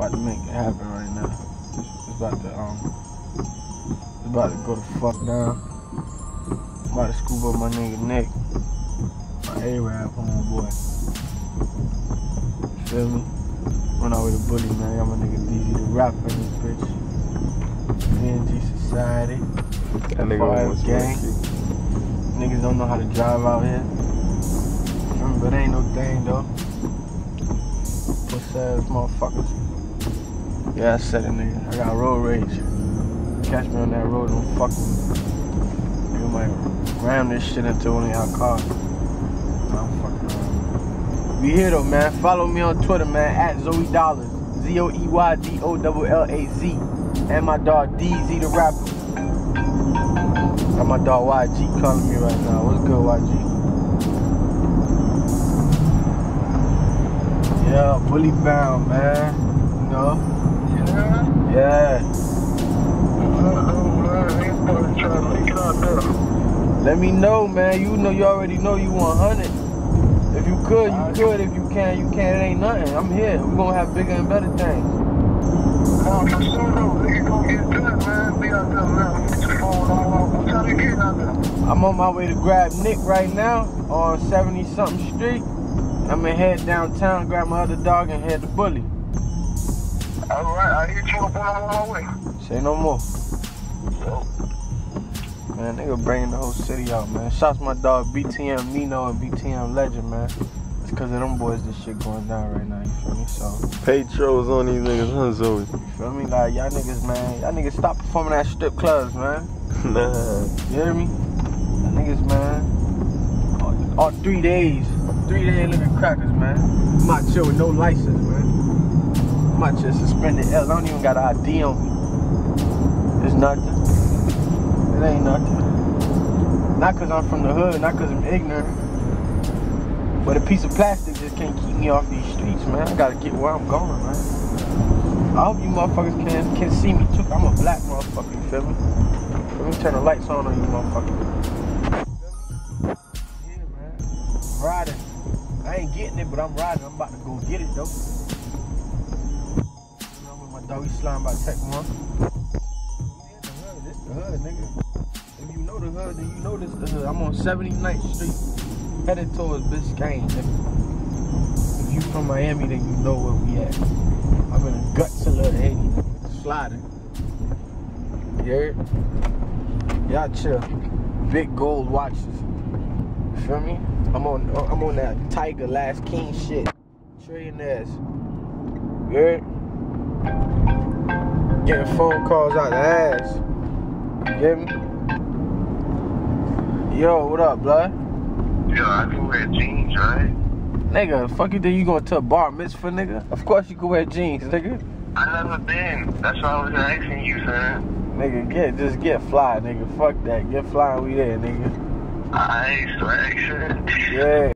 About to make it happen right now. It's about to um it's about to go the fuck down. I'm about to scoop up my nigga Nick. My A-Rap homeboy. Feel me? Run out with a bully, man. Got my nigga DZ the rapper in this bitch. PNG Society. That nigga almost gang. Niggas don't know how to drive out here. It ain't no thing though. Puss ass motherfuckers. Yeah, I said it, nigga. I got road rage. Catch me on that road, don't fuck with me. You might ram this shit into one of y'all cars. I'm fucking around. We here though, man. Follow me on Twitter, man, at Zoey Dollaz. Z O E Y D O L L A Z. And my dog DZ the rapper. Got my dog YG calling me right now. What's good, YG? Yeah, bully bound, man. You know? Yeah. Yeah. Uh-oh, man. Ain't nobody trying to make it out there. Let me know, man. You know you already know you 100. If you could, you could. If you can, you can. It ain't nothing. I'm here. We're gonna have bigger and better things. Nah, for sure, though. Nigga gonna get good, man. Be out there, man. Get your phone on. What time you getting out there? I'm on my way to grab Nick right now on 70 something street. I'm gonna head downtown, grab my other dog, and head to Bully. All right, I'll hit you up when I'm on my way. Say no more. Yo. Man, nigga bringing the whole city out, man. Shouts to my dog BTM Nino and BTM Legend, man. It's cause of them boys this shit going down right now, you feel me? So, Patros on these niggas, huh, Zoey? you feel me? Like, y'all niggas, man, y'all niggas stop performing at strip clubs, man. nah. You hear me? Y'all niggas, man. All, all three days, three day living crackers, man. I'm out chill with no license, man. I'm out chill suspended L. I don't even got an ID on me. It's nothing. It ain't nothing. Not cause I'm from the hood, not cause I'm ignorant. But a piece of plastic just can't keep me off these streets, man. I gotta get where I'm going, man. I hope you motherfuckers can can see me too. I'm a black motherfucker, you feel me? Let me turn the lights on on you motherfuckers. Yeah, man. Riding. I ain't getting it, but I'm riding. I'm about to go get it though. You my doggy slime by Tech One. This the hood, nigga. If you know the hood, then you know this the hood. I'm on 79th Street, headed towards Biscayne, nigga. If you from Miami, then you know where we at. I'm in the guts of Little Haiti, nigga. Sliding. You? Y'all chill. Big gold watches. You feel me? I'm on I'm on that Tiger Last King shit. Trillionaires. You heard? Getting phone calls out the ass. You get me? Yo, what up, blood? Yo, I can wear jeans, right? Nigga, fuck you think you going to a bar mitzvah, nigga? Of course you can wear jeans, nigga. I never been. That's why I was asking you, son. Nigga, get just get fly, nigga. Fuck that. Get fly we there, nigga. I swag, son. Yeah.